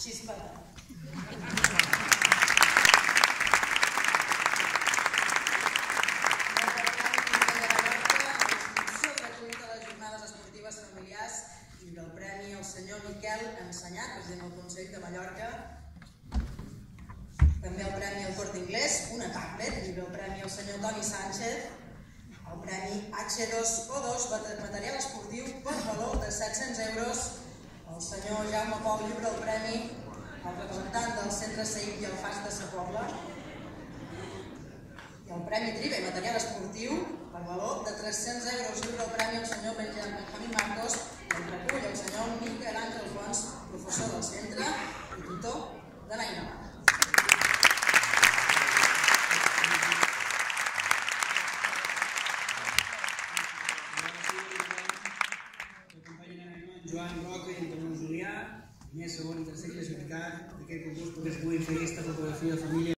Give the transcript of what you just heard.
Xispeta. Inscripció gratuïta a les jornades esportives familiars i del Premi al Miquel Ensenyat, del Consell de Mallorca. També el Premi al una tablet, Premi al Toni Sánchez, Premi H2O2, material esportiu per valor de 700 euros, el senyor Jaume Pol llibre el Premi al representant del Centre CEIC i el FAS de Sa Pobla, i el Premi Tribe, material esportiu, per valor de 300 euros, lliure el premi al senyor Benjamín Marcos, i el recull el senyor Miquel Àngel Fons, professor del centre i tutor de l'Aina. Joan Roca i Antonio Julià, primer, segon i tercer classificat d'aquest concurs perquè es pugui fer aquesta fotografia de família